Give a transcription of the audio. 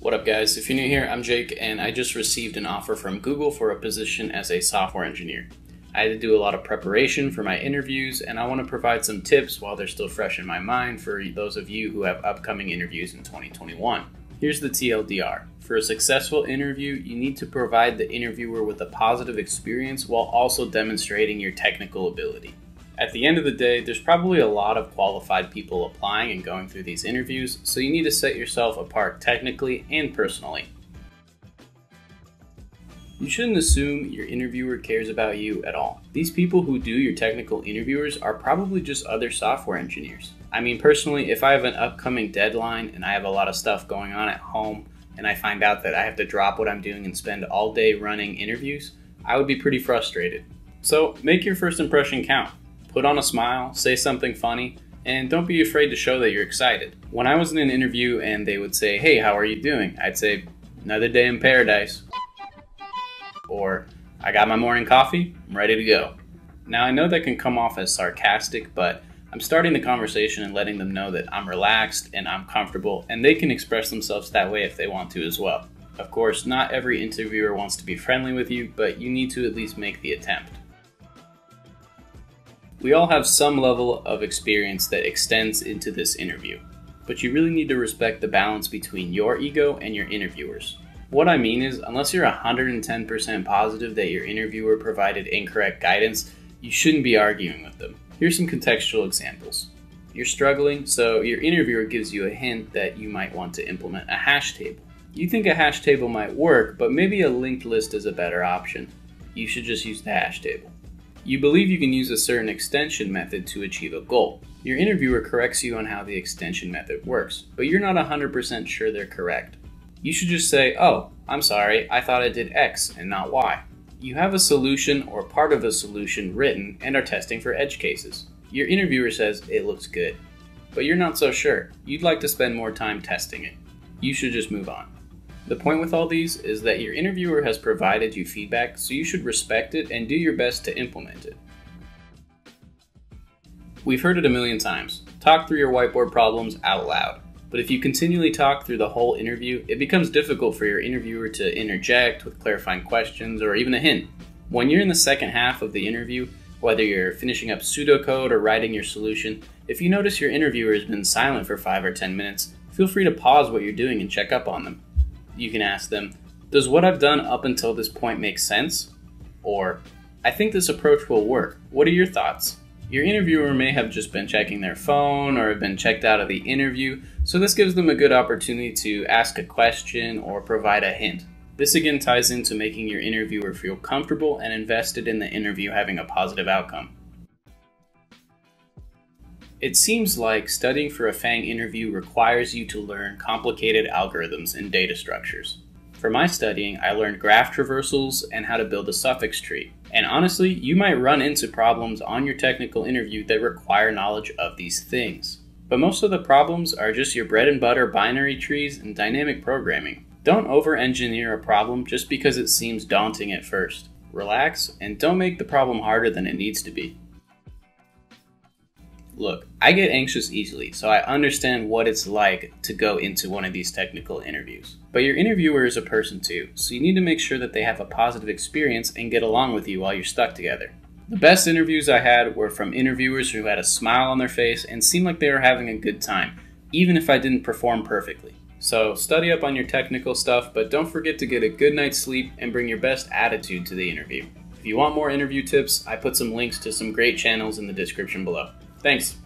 What up, guys? If you're new here, I'm Jake, and I just received an offer from Google for a position as a software engineer. I had to do a lot of preparation for my interviews, and I want to provide some tips while they're still fresh in my mind for those of you who have upcoming interviews in 2021. Here's the TLDR. For a successful interview, you need to provide the interviewer with a positive experience while also demonstrating your technical ability. At the end of the day, there's probably a lot of qualified people applying and going through these interviews, so you need to set yourself apart technically and personally. You shouldn't assume your interviewer cares about you at all. These people who do your technical interviewers are probably just other software engineers. I mean, personally, if I have an upcoming deadline and I have a lot of stuff going on at home and I find out that I have to drop what I'm doing and spend all day running interviews, I would be pretty frustrated. So make your first impression count. Put on a smile, say something funny, and don't be afraid to show that you're excited. When I was in an interview and they would say, Hey, how are you doing? I'd say, Another day in paradise. Or, I got my morning coffee, I'm ready to go. Now, I know that can come off as sarcastic, but I'm starting the conversation and letting them know that I'm relaxed and I'm comfortable, and they can express themselves that way if they want to as well. Of course, not every interviewer wants to be friendly with you, but you need to at least make the attempt. We all have some level of experience that extends into this interview, but you really need to respect the balance between your ego and your interviewers. What I mean is, unless you're 110% positive that your interviewer provided incorrect guidance, you shouldn't be arguing with them. Here's some contextual examples. You're struggling, so your interviewer gives you a hint that you might want to implement a hash table. You think a hash table might work, but maybe a linked list is a better option. You should just use the hash table. You believe you can use a certain extension method to achieve a goal. Your interviewer corrects you on how the extension method works, but you're not 100% sure they're correct. You should just say, Oh, I'm sorry, I thought I did X and not Y. You have a solution or part of a solution written and are testing for edge cases. Your interviewer says it looks good, but you're not so sure. You'd like to spend more time testing it. You should just move on. The point with all these is that your interviewer has provided you feedback, so you should respect it and do your best to implement it. We've heard it a million times talk through your whiteboard problems out loud. But if you continually talk through the whole interview, it becomes difficult for your interviewer to interject with clarifying questions or even a hint. When you're in the second half of the interview, whether you're finishing up pseudocode or writing your solution, if you notice your interviewer has been silent for 5 or 10 minutes, feel free to pause what you're doing and check up on them you can ask them, Does what I've done up until this point make sense? Or, I think this approach will work. What are your thoughts? Your interviewer may have just been checking their phone or have been checked out of the interview, so this gives them a good opportunity to ask a question or provide a hint. This again ties into making your interviewer feel comfortable and invested in the interview having a positive outcome. It seems like studying for a FANG interview requires you to learn complicated algorithms and data structures. For my studying, I learned graph traversals and how to build a suffix tree. And honestly, you might run into problems on your technical interview that require knowledge of these things. But most of the problems are just your bread and butter binary trees and dynamic programming. Don't over engineer a problem just because it seems daunting at first. Relax and don't make the problem harder than it needs to be. Look, I get anxious easily, so I understand what it's like to go into one of these technical interviews. But your interviewer is a person too, so you need to make sure that they have a positive experience and get along with you while you're stuck together. The best interviews I had were from interviewers who had a smile on their face and seemed like they were having a good time, even if I didn't perform perfectly. So, study up on your technical stuff, but don't forget to get a good night's sleep and bring your best attitude to the interview. If you want more interview tips, I put some links to some great channels in the description below. Thanks.